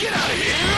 Get out of here!